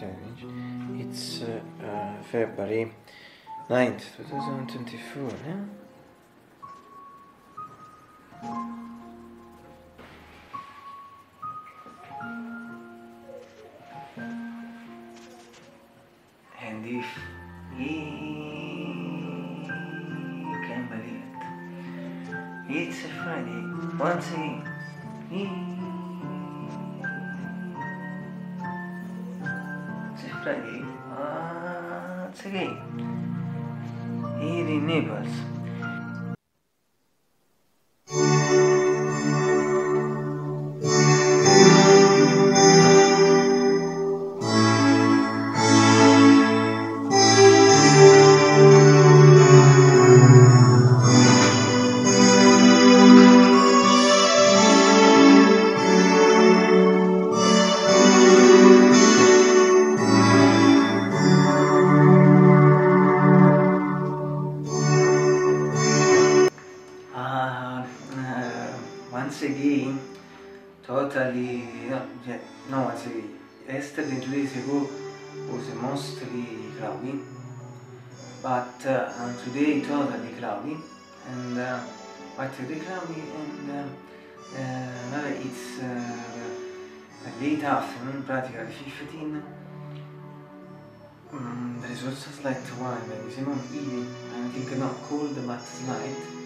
damage. It's uh, uh, February 9th, 2024, yeah? And if he can believe it, it's a Friday once again. It's a Friday once again. Here in totally, no, yeah, no, once again, yesterday and two days ago was mostly cloudy, but uh, uh, today totally cloudy, and uh, but today cloudy, and uh, uh, it's uh, late afternoon, practically 15. Mm, there is also slight wind, maximum evening, I think not cold but slight.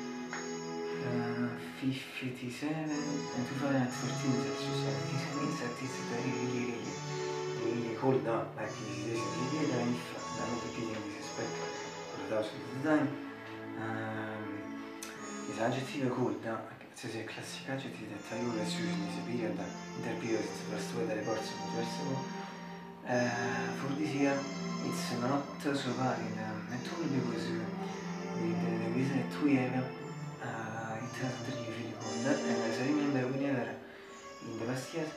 Uh, 57 and 2014 Celsius. This means that it's very, really, really, really cold now. Like it's this really even if I'm not repeating this aspect for the thousandth time. Um, is adjective cold now. Se si è classificato adjective that I always use in this period, interpret the first weather reports of the one. Uh, for this year, it's not so bad in um, at all because uh, with the reason that we have uh, it feel cold. And remember, we never in the past years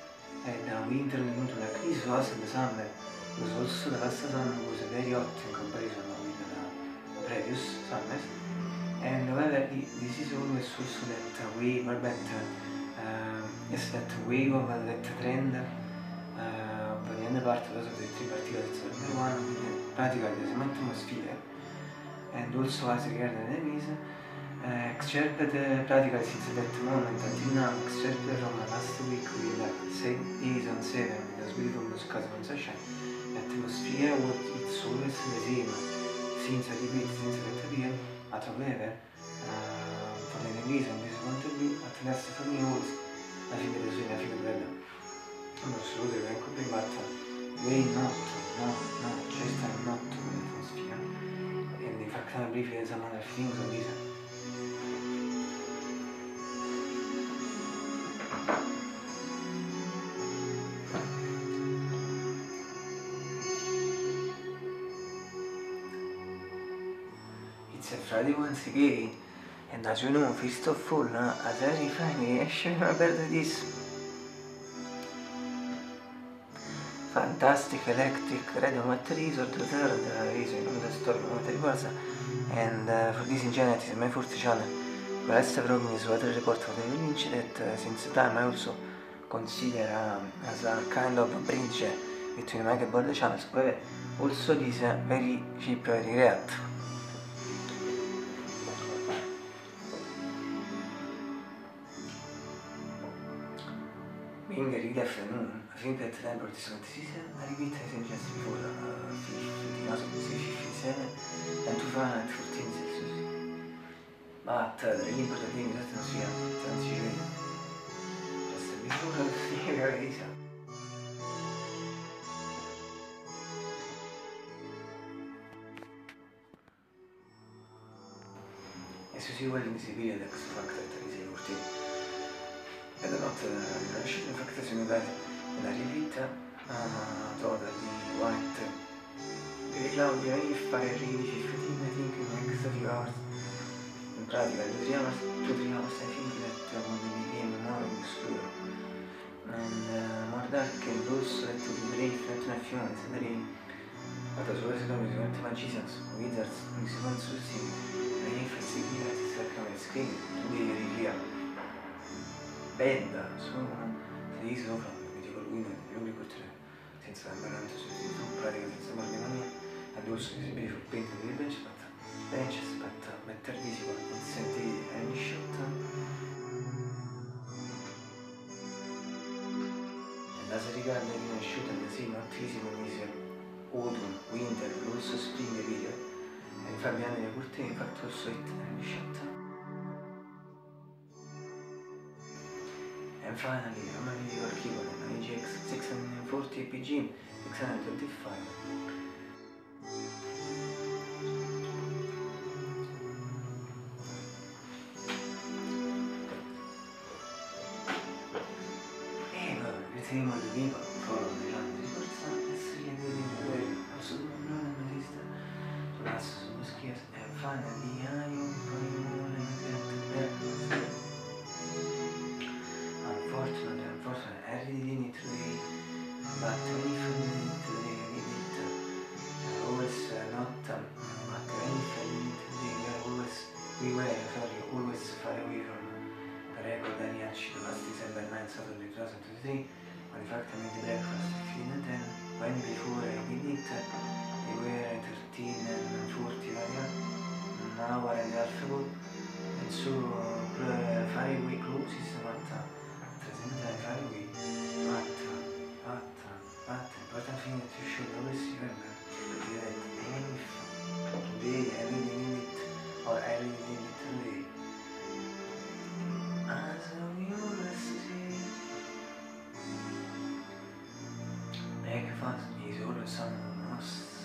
had a winter into like this was in the summer. Because also the last summer was very hot in comparison with the previous summers. And however, this is always also that wave, or better, uh, yes, that wave of uh, that trend uh, of the end part of the three particles number one, practically the same atmosphere, and also as regard the enemies, uh, practically since that moment now, excerpt from last week with uh, seven days on seven, with the spirit of Muscat on sunshine, the atmosphere was it's always the same, since I repeat, since that appear, at however, uh, for the reason this point of view, at least for me was, la fine del sogno, la fine bella. Non so se è anche but way not, no, no, just I'm not to the atmosphere. And in fact, I believe some other things on this. It's a Friday once again, and as you know, first of all, uh, as every Friday, I share my fantastic electric radio batteries or the third uh, reason of the story of the Barza and uh, for this ingenuity my fourth channel but as several minutes weather report for the Lynch that uh, since the time I also consider um, as a kind of bridge between my and board channels but also this uh, very cheap very going to season, I repeat as I just before, uh, 50,057 and 214 Celsius. But uh, the really important thing is that atmosphere, atmosphere, just before the is As you see well in this period, the X factor is a routine. È notte della scena, infatti si vede la rivita totally white. Very cloudy, very fire, really 15, I think, in next few hours. In pratica, 2-3 hours, 2-3 hours, I think that uh, when we became more obscure. And uh, more dark and also that the rain, not enough humans, the rain. Guarda, solo secondo me, sicuramente magicians, wizards, mi si fanno e io fassi qui, ti cercano le screen, tu devi rivia. Benda, sono sei sopra, mi dico lui, io mi porterò. senza tanto su YouTube, pratica senza marginalia, a due si si fu pento di bench, aspetta, bench, aspetta, metterti si può, senti ogni shot. La serie carne di shot and sì, nottissimo inizio autumn, winter, also spring video, e infatti anni le cortine, infatti ho sweat ogni shot. And finally, how many your keyboard and IGX 640 APG 625. Eh, vabbè, riteniamo il vivo, solo di grande forza, essere di quello, assolutamente non esiste. Lasso sullo schiasso, and finally, I poi 2023, But in fact I made the breakfast 15 and 10, when before I did it, they were 13 and 40 like that, an hour and a half ago, and so uh, five week closes, but uh, presentare más y solo estamos